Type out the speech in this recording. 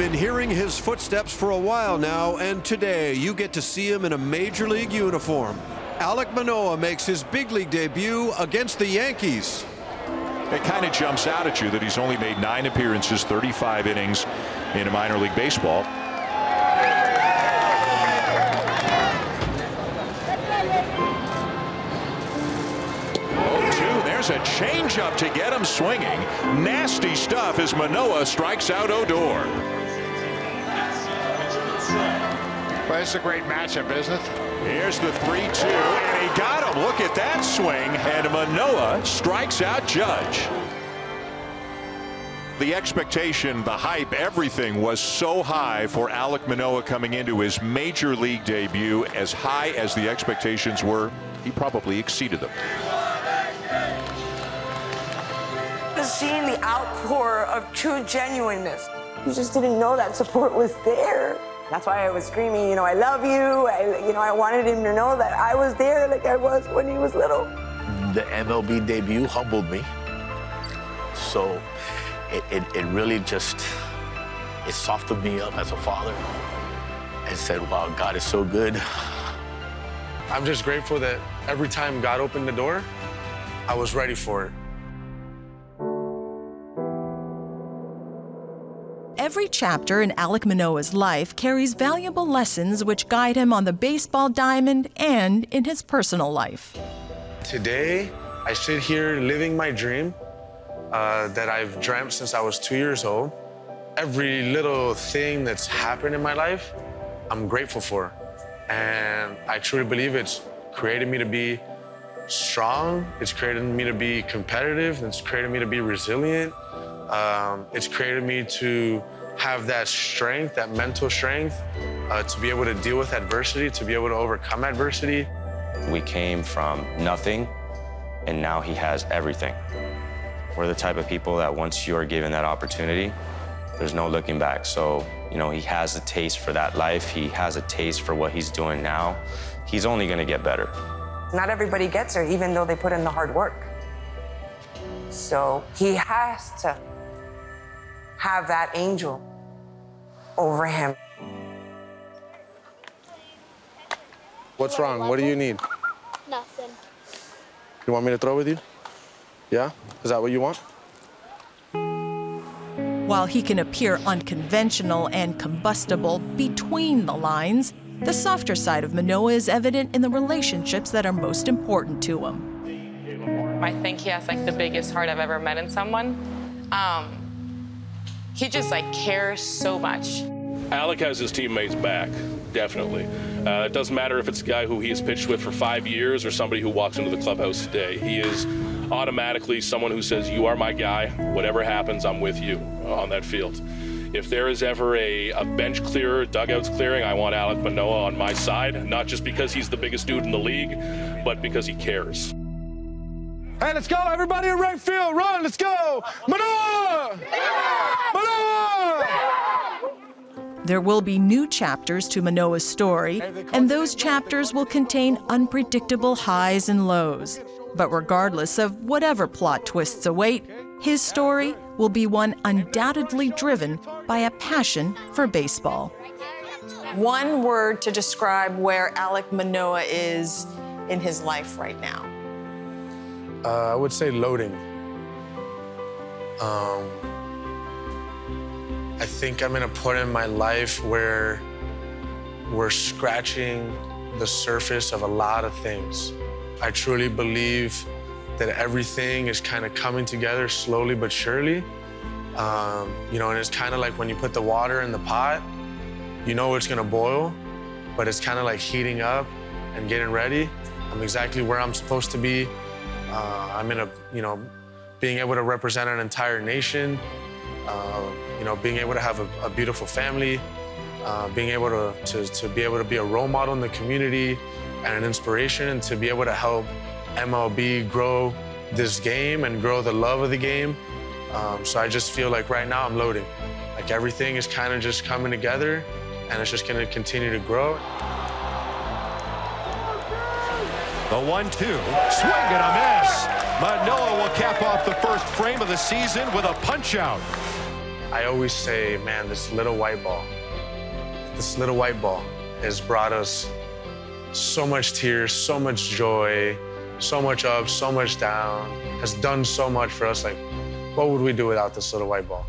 been hearing his footsteps for a while now, and today you get to see him in a major league uniform. Alek Manoah makes his big league debut against the Yankees. It kind of jumps out at you that he's only made nine appearances, 35 innings in a minor league baseball. Oh, there's a changeup to get him swinging. Nasty stuff as Manoah strikes out Odor. Well, it's a great matchup, isn't it? Here's the 3-2, and he got him. Look at that swing, and Manoah strikes out Judge. The expectation, the hype, everything was so high for Alek Manoah coming into his major league debut. As high as the expectations were, he probably exceeded them. Seeing the outpour of true genuineness. You just didn't know that support was there. That's why I was screaming, you know, I love you. I, you know, I wanted him to know that I was there like I was when he was little. The MLB debut humbled me. So it, it, it really just, it softened me up as a father and said, wow, God is so good. I'm just grateful that every time God opened the door, I was ready for it. Every chapter in Alek Manoah's life carries valuable lessons which guide him on the baseball diamond and in his personal life. Today, I sit here living my dream uh, that I've dreamt since I was two years old. Every little thing that's happened in my life, I'm grateful for. And I truly believe it's created me to be strong, it's created me to be competitive, it's created me to be resilient. Um, it's created me to have that strength, that mental strength, uh, to be able to deal with adversity, to be able to overcome adversity. We came from nothing, and now he has everything. We're the type of people that once you're given that opportunity, there's no looking back. So, you know, he has a taste for that life. He has a taste for what he's doing now. He's only going to get better. Not everybody gets there, even though they put in the hard work. So he has to have that angel over him. What's wrong? What do you need? Nothing. You want me to throw with you? Yeah? Is that what you want? While he can appear unconventional and combustible between the lines, the softer side of Manoah is evident in the relationships that are most important to him. I think he has like the biggest heart I've ever met in someone. Um, he just like cares so much. Alek has his teammates back, definitely. Uh, it doesn't matter if it's a guy who he has pitched with for five years or somebody who walks into the clubhouse today. He is automatically someone who says, You are my guy. Whatever happens, I'm with you on that field. If there is ever a, a bench clearer, dugouts clearing, I want Alek Manoah on my side, not just because he's the biggest dude in the league, but because he cares. Hey, let's go, everybody in right field. Run, let's go. Manoah! Manoah! There will be new chapters to Manoah's story, and those chapters will contain unpredictable highs and lows. But regardless of whatever plot twists await, his story will be one undoubtedly driven by a passion for baseball. One word to describe where Alek Manoah is in his life right now. Uh, I would say loading. Um, I think I'm in a point in my life where we're scratching the surface of a lot of things. I truly believe that everything is kind of coming together slowly but surely. Um, you know, and it's kind of like when you put the water in the pot, you know it's gonna boil, but it's kind of like heating up and getting ready. I'm exactly where I'm supposed to be. Uh, I'm in a, you know, being able to represent an entire nation, uh, you know, being able to have a, a beautiful family, uh, being able to, to, to be able to be a role model in the community and an inspiration and to be able to help MLB grow this game and grow the love of the game. Um, so I just feel like right now I'm loading. Like everything is kind of just coming together and it's just going to continue to grow. The one-two, swing and a miss. Manoah will cap off the first frame of the season with a punch-out. I always say, man, this little white ball, this little white ball has brought us so much tears, so much joy, so much up, so much down, has done so much for us. Like, what would we do without this little white ball?